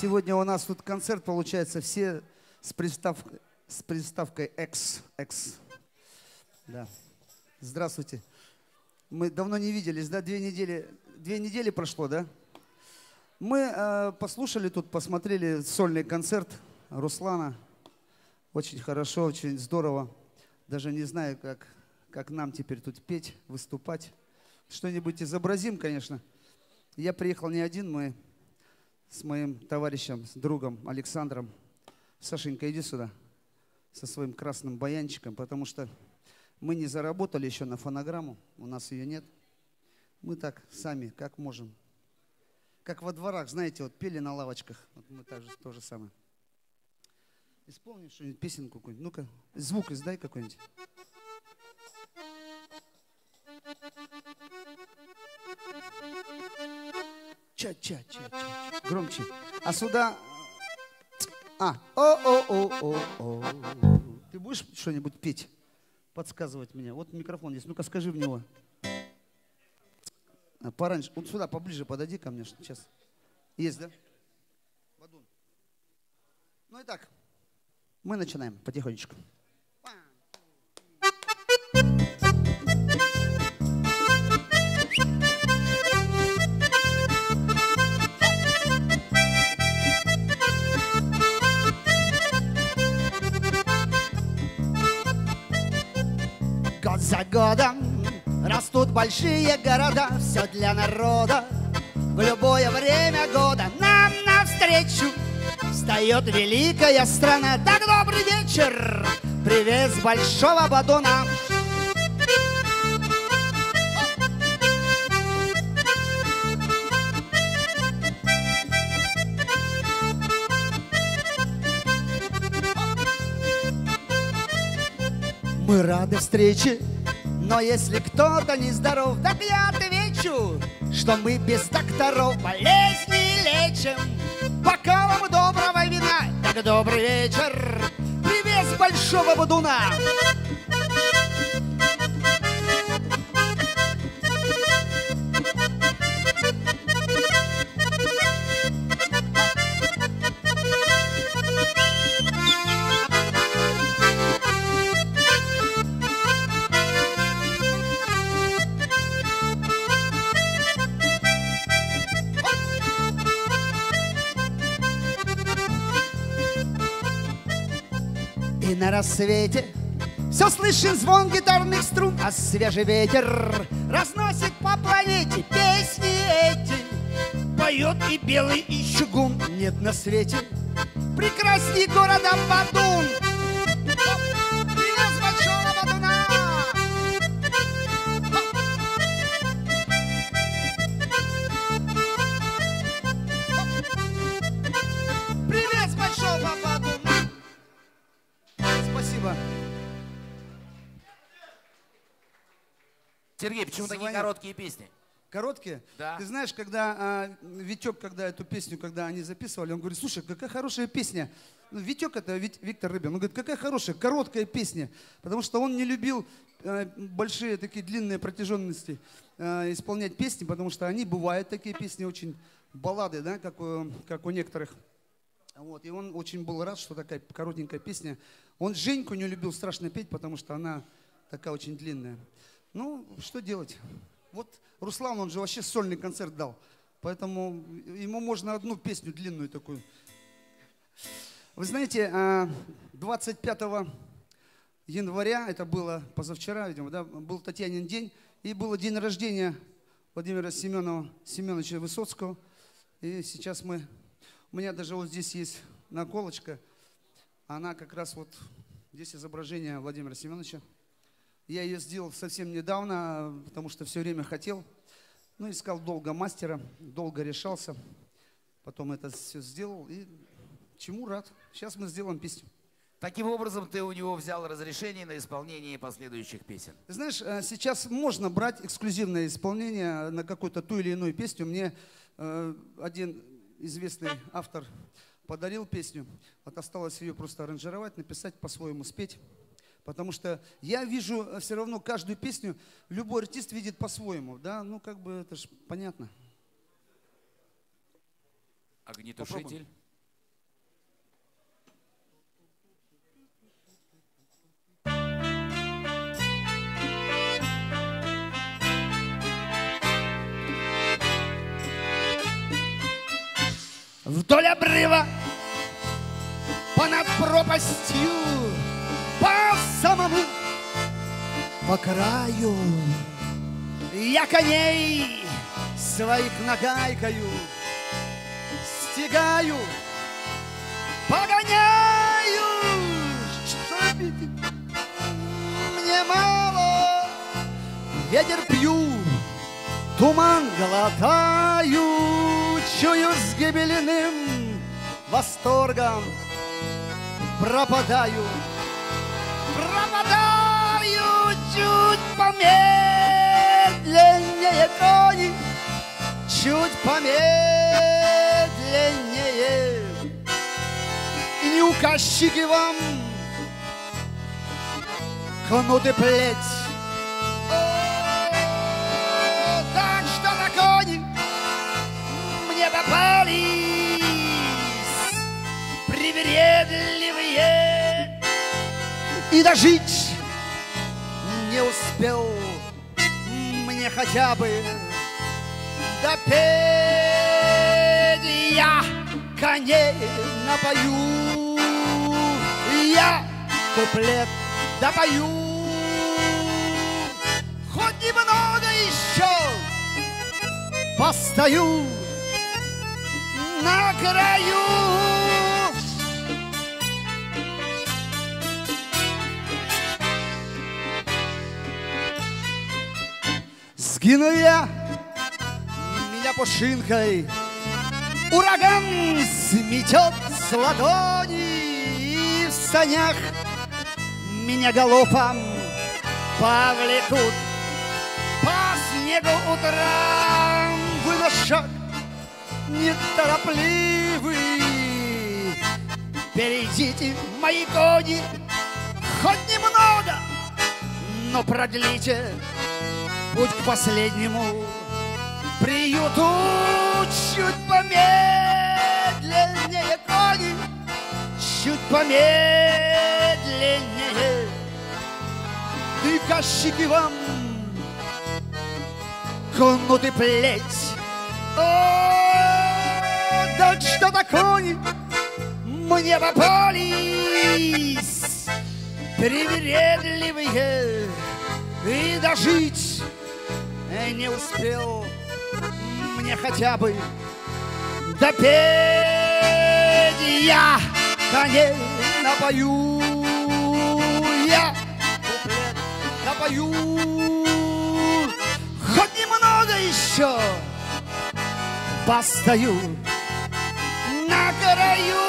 сегодня у нас тут концерт, получается, все с, пристав... с приставкой X. X. Да. Здравствуйте. Мы давно не виделись, да? Две недели, две недели прошло, да? Мы э, послушали тут, посмотрели сольный концерт Руслана. Очень хорошо, очень здорово. Даже не знаю, как, как нам теперь тут петь, выступать. Что-нибудь изобразим, конечно. Я приехал не один, мы с моим товарищем, с другом Александром. Сашенька, иди сюда со своим красным баянчиком, потому что мы не заработали еще на фонограмму, у нас ее нет. Мы так сами, как можем. Как во дворах, знаете, вот пели на лавочках. Вот мы так же, то же самое. Исполни что-нибудь, песенку какую-нибудь. Ну-ка, звук издай какой-нибудь. Ча-ча-ча-ча. Громче. А сюда... А, о-о-о-о-о. Ты будешь что-нибудь петь? Подсказывать мне. Вот микрофон есть. Ну-ка скажи в него. А, пораньше. Вот сюда поближе подойди ко мне. Сейчас. Есть, да? Ну и так. Мы начинаем потихонечку. Год за годом растут большие города, все для народа. В любое время года нам навстречу встает великая страна. Так добрый вечер, привет с большого Бадуна. Мы рады встрече, но если кто-то нездоров, так я отвечу, что мы без докторов болезни лечим. Бокалом доброго вина, так добрый вечер, привет с большого Бадуна. И на рассвете все слышен звон гитарных струн, а свежий ветер разносит по планете песни эти. Поет и белый, и чугун нет на свете. Прекрасней города Бадун. Спасибо. Сергей, почему такие Звонят. короткие песни? Короткие? Да. Ты знаешь, когда а, Витек, когда эту песню, когда они записывали, он говорит, слушай, какая хорошая песня. Ну, Витек это Вит- Виктор Рыбин. Он говорит, какая хорошая, короткая песня. Потому что он не любил э, большие такие длинные протяженности э, исполнять песни, потому что они бывают такие песни очень баллады, да, как у, как у некоторых. Вот, и он очень был рад, что такая коротенькая песня. Он Женьку не любил страшно петь, потому что она такая очень длинная. Ну, что делать? Вот Руслан, он же вообще сольный концерт дал. Поэтому ему можно одну песню длинную такую. Вы знаете, а, 25 января, это было позавчера, видимо, да, был Татьянин день, и было день рождения Владимира Семенова, Семеновича Высоцкого. И сейчас мы, у меня даже вот здесь есть наколочка, она как раз вот, здесь изображение Владимира Семеновича. Я ее сделал совсем недавно, потому что все время хотел. Ну, искал долго мастера, долго решался. Потом это все сделал и чему рад. Сейчас мы сделаем песню. Таким образом, ты у него взял разрешение на исполнение последующих песен. Знаешь, э, сейчас можно брать эксклюзивное исполнение на какую-то ту или иную песню. Мне э, один известный автор подарил песню. Вот осталось ее просто аранжировать, написать, по-своему спеть. Потому что я вижу все равно каждую песню, любой артист видит по-своему. Да, ну как бы это же понятно. Огнетушитель. Вдоль обрыва, понад пропастью, по самому по краю. Я коней своих нагайкою стигаю, погоняю, что мне мало, ветер пью, туман глотаю, чую с гибельным восторгом пропадаю, пропадаю чуть помедленнее кони, чуть помедленнее. И не указчики вам кнут и плеть. Попались привередливые. И дожить не успел мне хотя бы допеть я коней напою, я куплет допою, хоть немного еще постою на краю. Сгину я, меня пушинкой Ураган сметет с ладони И в санях меня галопом повлекут. По снегу шаг неторопливый Перейдите мои кони хоть немного, но продлите путь к последнему приюту чуть помедленнее кони, чуть помедленнее. Приказчики вам конуты плеть. О, да что-то кони мне попались. Привередливые и дожить не успел мне хотя бы допеть я коней напою я куплет напою. Хоть немного еще постою на краю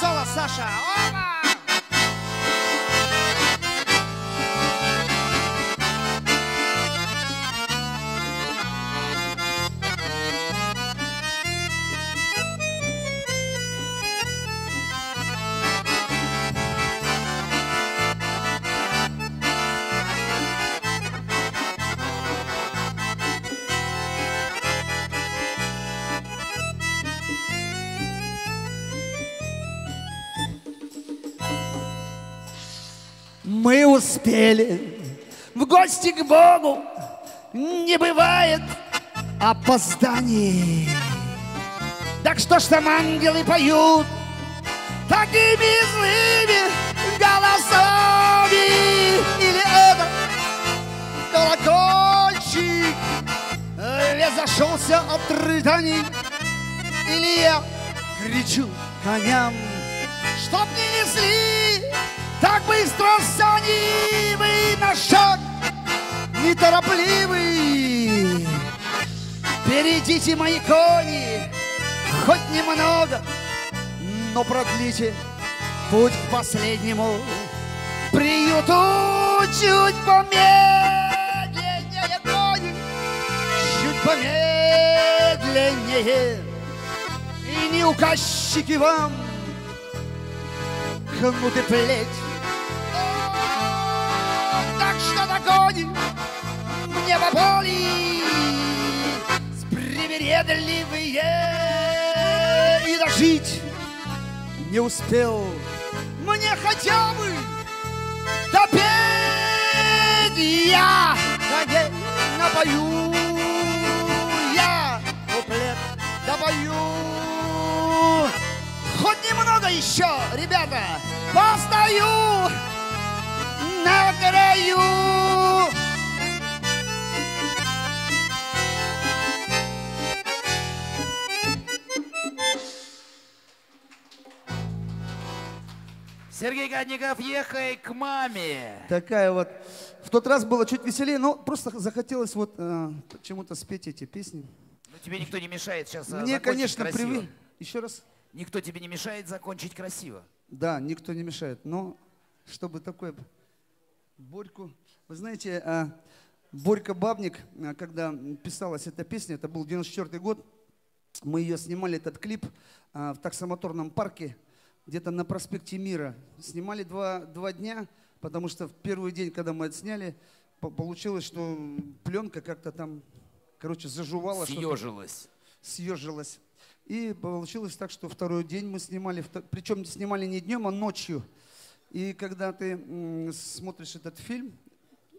соло успели в гости к Богу, не бывает опозданий. Так что ж там ангелы поют такими злыми голосами? Или это колокольчик весь зашелся от рыданий? Или я кричу коням, чтоб не несли так быстро сани вы на шаг неторопливый. Перейдите мои кони хоть немного, но продлите путь к последнему приюту чуть помедленнее кони, чуть помедленнее. И не указчики вам кнут и плеть. Мне попали с привередливые и дожить не успел мне хотя бы допеть я напою я куплет, допою. Хоть немного еще, ребята, постою на краю. Сергей Кадников, ехай к маме. Такая вот. В тот раз было чуть веселее, но просто захотелось вот э, почему-то спеть эти песни. Ну, тебе никто не мешает сейчас а, Мне, конечно, красиво. привык. Еще раз. Никто тебе не мешает закончить красиво. Да, никто не мешает. Но чтобы такое... Борьку... Вы знаете, а, Борька Бабник, а, когда писалась эта песня, это был 94 год, мы ее снимали, этот клип, а, в таксомоторном парке, где-то на проспекте Мира. Снимали два, два дня, потому что в первый день, когда мы это сняли, по- получилось, что пленка как-то там, короче, зажувала. Съежилась. съежилась. И получилось так, что второй день мы снимали, причем снимали не днем, а ночью. И когда ты смотришь этот фильм,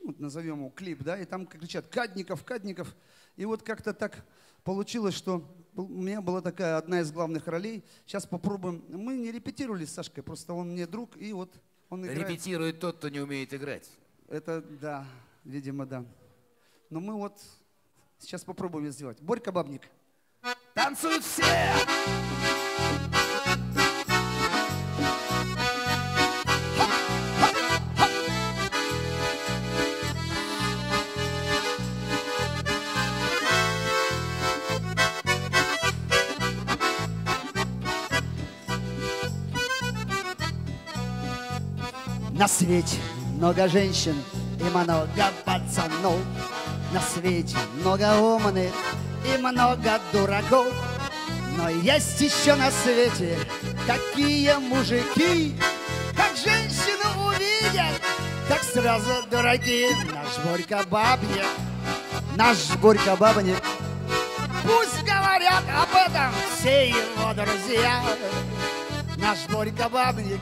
ну, назовем его клип, да, и там кричат «Кадников, Кадников!» И вот как-то так получилось, что у меня была такая одна из главных ролей. Сейчас попробуем. Мы не репетировали с Сашкой, просто он мне друг, и вот он играет. Репетирует тот, кто не умеет играть. Это, да, видимо, да. Но мы вот сейчас попробуем сделать. Борька Бабник. Танцуют все! На свете много женщин и много пацанов. На свете много умных и много дураков. Но есть еще на свете такие мужики, как женщину увидят, так сразу дураки. Наш Борька Бабник, наш Борька Бабник. Пусть говорят об этом все его друзья. Наш Борька Бабник,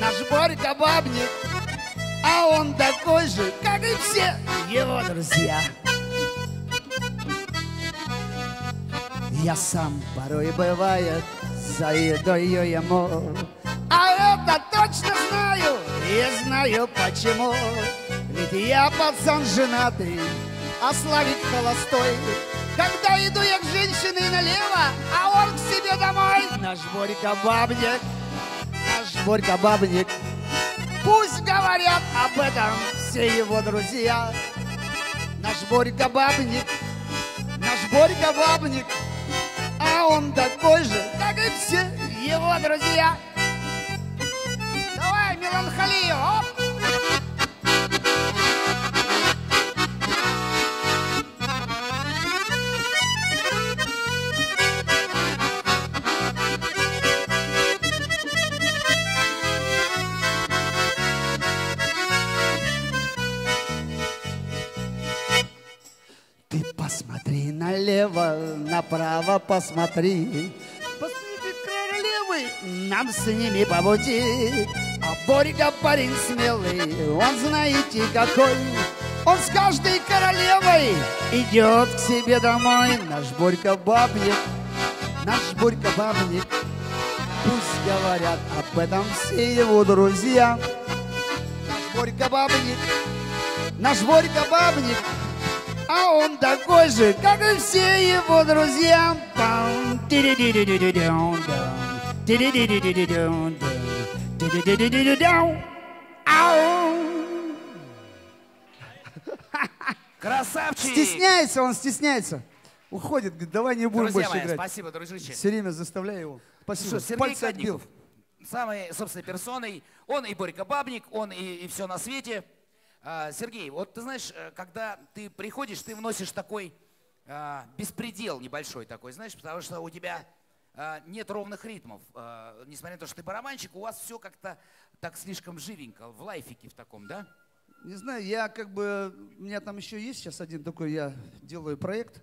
наш Борька Бабник, а он такой же, как и все его друзья. Я сам порой бывает заедаю ему, а это точно знаю и знаю почему. Ведь я пацан женатый, а Славик холостой. Когда иду я к женщине налево, а он к себе домой. Наш Борька Бабник, Борька Бабник. Пусть говорят об этом все его друзья. Наш Борька Бабник, наш Борька Бабник, а он такой же, как и все его друзья. Давай меланхолию, оп! Направо посмотри. Посмотри, королевы, нам с ними по пути. А Борька парень смелый, он знаете какой. Он с каждой королевой идет к себе домой. Наш Борька бабник, наш Борька бабник. Пусть говорят об этом все его друзья. Наш Борька бабник, наш Борька бабник. А он такой же, как и все его друзья. Красавчик! Стесняется он, стесняется. Уходит, говорит, давай не будем Друзья больше мои, играть. спасибо, дружище. Все время заставляю его. Спасибо. Что, Сергей Пальцы отбил. Кадников, самой, собственно, персоной. Он и Борька Бабник, он и, все на свете. А, Сергей, вот ты знаешь, э, когда ты приходишь, ты вносишь такой а, беспредел небольшой такой, знаешь, потому что у тебя а, нет ровных ритмов. Несмотря на то, что ты барабанщик, у вас все как-то так слишком живенько, в лайфике в таком, да? Не знаю, я как бы, у меня там еще есть сейчас один такой, я делаю проект,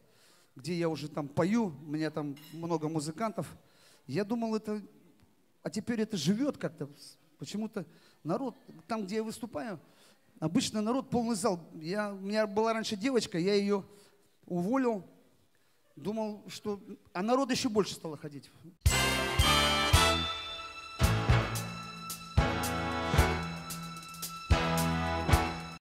где я уже там пою, у меня там много музыкантов. Я думал, это, а теперь это живет как-то. Почему-то народ, там, где я выступаю, Обычно народ полный зал. Я, у меня была раньше девочка, я ее уволил. Думал, что... А народ еще больше стало ходить.